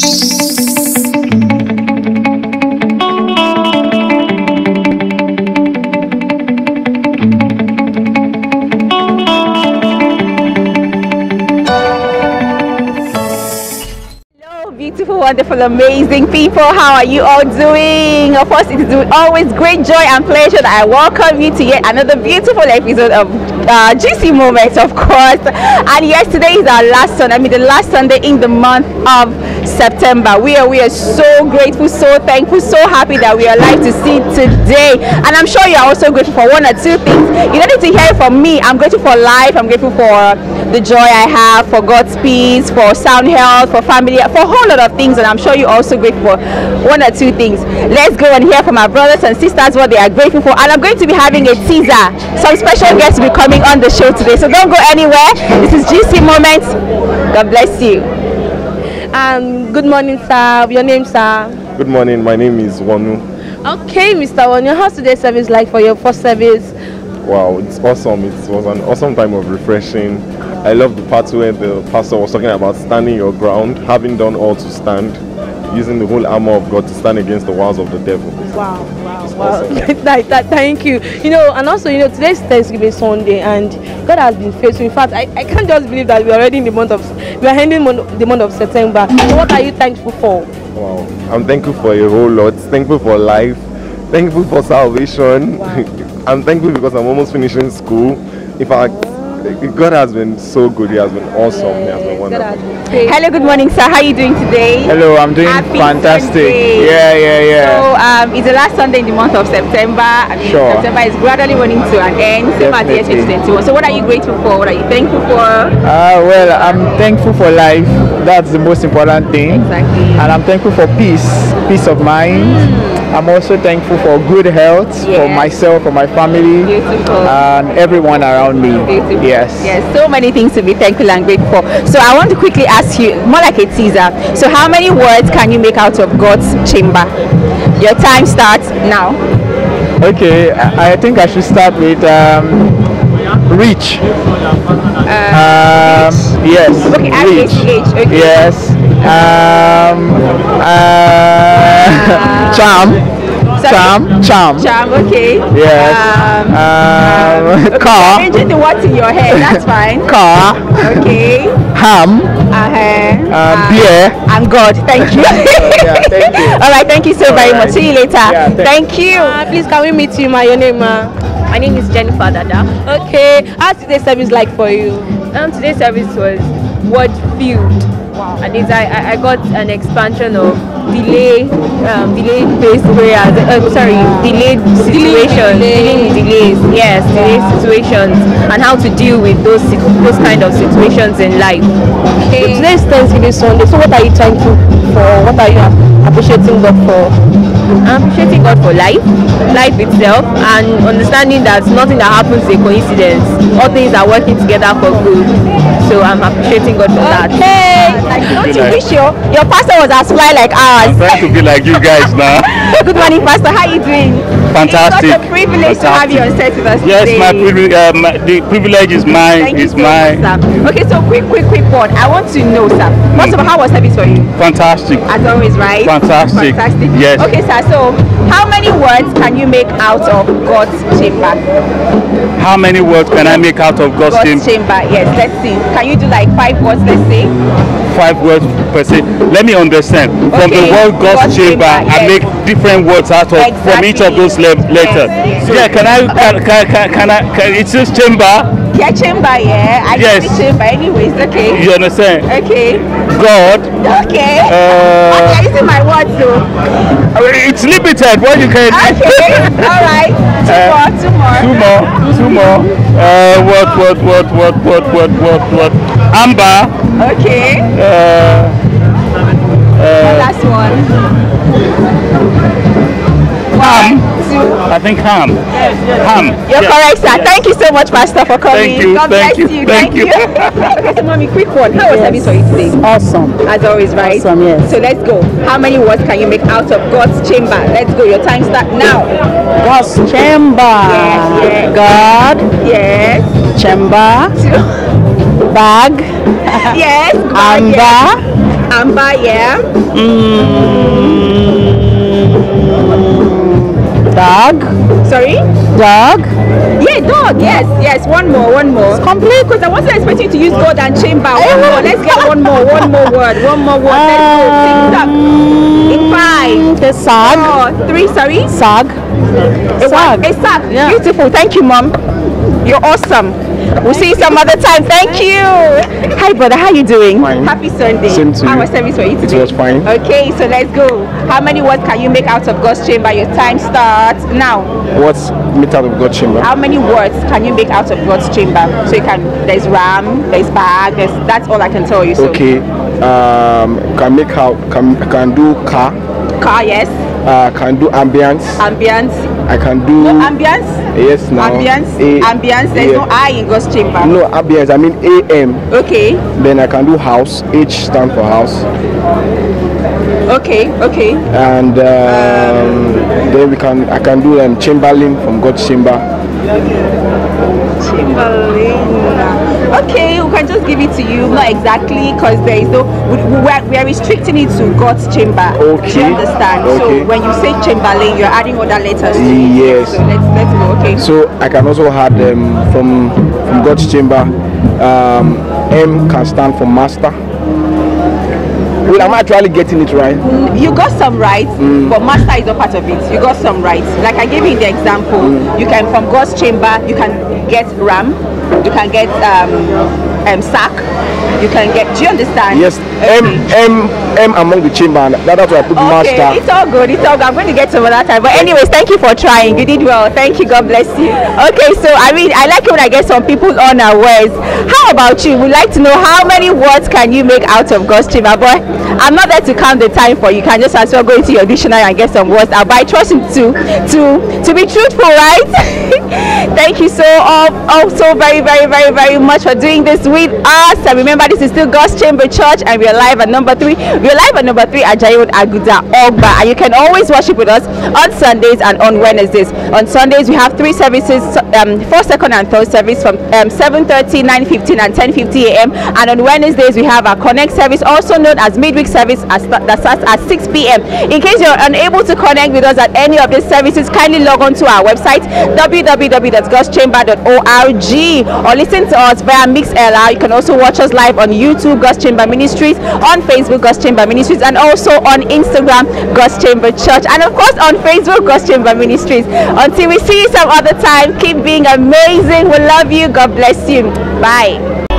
thank you. Beautiful, wonderful, amazing people. How are you all doing? Of course, it is always great joy and pleasure that I welcome you to yet another beautiful episode of uh, GC Moments, of course. And yesterday is our last Sunday. I mean, the last Sunday in the month of September. We are we are so grateful, so thankful, so happy that we are alive to see today. And I'm sure you are also grateful for one or two things. You don't need to hear from me. I'm grateful for life. I'm grateful for the joy I have, for God's peace, for sound health, for family, for a whole lot of things. And I'm sure you're also grateful for one or two things. Let's go and hear from our brothers and sisters what they are grateful for. And I'm going to be having a teaser. Some special guests will be coming on the show today. So don't go anywhere. This is GC Moments. God bless you. Um, good morning, sir. Your name, sir? Good morning. My name is Wanu. Okay, Mr. Wanu. How's today's service like for your first service? Wow, it's awesome. It was an awesome time of refreshing. I love the part where the pastor was talking about standing your ground, having done all to stand, using the whole armor of God to stand against the wiles of the devil. Wow, wow, wow. that, that, thank you. You know, and also, you know, today's Thanksgiving Sunday, and God has been faithful. In fact, I, I can't just believe that we're already in the month of, we are ending the month of September. So what are you thankful for? Wow, I'm thankful for a whole lot. Thankful for life. Thankful for salvation. Wow. I'm thankful because I'm almost finishing school. In fact, God has been so good. He has been awesome. He has been wonderful. Hello, good morning, sir. How are you doing today? Hello, I'm doing Happy fantastic. Sunday. Yeah, yeah, yeah. So, um, it's the last Sunday in the month of September. I mean, sure. September is gradually running to an end. Same as year 2021. So, what are you grateful for? What are you thankful for? Uh, well, I'm thankful for life. That's the most important thing. Exactly. And I'm thankful for peace, peace of mind. Mm. I'm also thankful for good health yes. for myself, for my family, Beautiful. and everyone around me. Beautiful. Yes. Yes, so many things to be thankful and grateful for. So I want to quickly ask you, more like a teaser. So how many words can you make out of God's chamber? Your time starts now. Okay, I, I think I should start with um, reach. Uh, um, yes. Okay, reach. Okay. Yes. Um, uh, charm. Charm. Charm. Charm. Okay. Yes. Um, um, okay, car. Arranging the words in your head. That's fine. car. Okay. Ham. Uh-huh. Uh, beer. And God. Thank you. yeah, thank you. All right. Thank you so All very right. much. See you later. Yeah, thank you. Uh, please, can we meet you, ma? Your name, ma? My name is Jennifer Dada. Okay. How's today's service like for you? Um, today's service was word filled Wow. At least I, I, got an expansion of delay, um, delayed based prayers, uh, sorry, delayed situations, dealing with delays, yes, delayed situations, and how to deal with those those kind of situations in life. Okay. So today's Thanksgiving Sunday, so what are you thankful for? What are you appreciating God for? I'm appreciating God for life, life itself, and understanding that nothing that happens is a coincidence. All things are working together for good. So I'm appreciating God for okay. that. Like, don't you wish your, your pastor was as fly like ours? I'm trying to be like you guys now. Good morning, Pastor. How are you doing? Fantastic. It's such a privilege Fantastic. to have you on set with us yes, today. my privilege. Uh, my, the privilege is mine. Thank it's you so mine. Much, sir. Okay, so quick, quick, quick one. I want to know, sir. First of all, how was service for you? Fantastic. As always, right? Fantastic. Fantastic. Yes. Okay, sir. So, how many words can you make out of God's chamber? How many words can I make out of God's, God's chamber? chamber? Yes. Let's see. Can you do like five words? Let's say. Five words per se. Let me understand. From the Okay, word God's, God's chamber, chamber, I yes. make different words out of from each of Exactly. those letters. Yes, yes. Yeah. Can I? Can, can, can, can I? Can, it's just chamber. Yeah, chamber. Yeah. I Yes. chamber. Anyways. Okay. You understand? Okay. God. Okay. Uh, okay. Using my words though. It's limited. What you can. Okay. All right. Two Uh, more. Two more. Two more, two more. Uh, what, what, what, what, what, what, what, what? Amber. Okay. Uh, The last one. Ham. I think ham. Ham. You're Yeah. correct, sir. Thank you so much, Pastor, for coming. Thank you, God thank bless you, you. thank you. okay, so mommy, quick one. How was service for you today? Awesome. As always, right? Awesome, yes. So let's go. How many words can you make out of God's chamber? Let's go. Your time start now. God's chamber. Yes, yes. God, Yes. chamber, bag, Yes. God, amber, yes. Samba, yeah. Mm. Dog. Sorry? Dog. Yeah, dog. Yes, yes. One more, one more. It's complete. Because I wasn't expecting to use God and chamber. One more. Let's get one more. One more word. One more word. Let's go. Tick tock. Um, In five. The sag. Four, three. Sorry. Sag. A? Sag. A sack. Yeah. Beautiful. Thank you, mom. You're awesome. We'll see you some other time. Thank you. Hi, brother. How are you doing? Fine. Happy Sunday. Same to How was service for you It today? was fine. Okay, so let's go. How many words can you make out of God's chamber? Your time starts now. What's meet out of God's chamber? How many words can you make out of God's chamber? So you can. There's ram. There's bag. There's. That's all I can tell you. So Okay. Um, can make out. Can can do car. car. Yes. Uh, can do ambience. Ambience. I can do. No ambience. yes, now. Ambience. A- ambience. There's no. I in God's chamber. No ambience. I mean AM. Okay. Then I can do house. H stand for house. Okay. Okay. And um, then we can. I can do um, Chamberlain from God's chamber. Chamberlain. Okay, we can just give it to you. Not exactly, because there is no. We, we, are, we are restricting it to God's chamber. Okay. Do you understand? Okay. So when you say Chamberlain, you're adding other letters. To it. Yes. So let's let's go. Okay. So I can also add um, from from God's chamber. Um, M can stand for master. Well, I'm actually getting it right. you got some right, but master is not part of it. You got some right. Like I gave you the example, you can from God's chamber, you can get ram, you can get um, um sack, you can get. Do you understand? Yes, M M M among the chamber. That- that's why I put Okay, master. it's all good. It's all good. I'm going to get some other time. But anyways, thank you for trying. You did well. Thank you. God bless you. Okay, so I mean, I like it when I get some people on our words. How about you? We'd like to know how many words can you make out of God's chamber? boy? I'm not there to count the time for you. You can just as well go into your dictionary and get some words. Uh, but I trust you to to to be truthful, right? thank you so all, all so very very very very much for doing this with us. And remember, this is still God's Chamber Church, and we're live at number three. We're live at number three at Jaywood Aguda Ogba, and you can always worship with us on Sundays and on Wednesdays. On Sundays, we have three services: um, first, second, and third service from um, 7:30, 9:15, and 10:50 a.m. And on Wednesdays, we have our Connect service, also known as midweek service, that starts at 6 p.m. In case you're unable to connect with us at any of these services, kindly log on to our website www.godschamber.org or listen to us via MixLR. You can also watch us live on YouTube, God's Chamber Ministries, on Facebook, God's Chamber Ministries, and also on Instagram, God's Chamber Church, and of course on Facebook, God's Chamber Ministries. Until we see you some other time, keep being amazing. We love you. God bless you. Bye.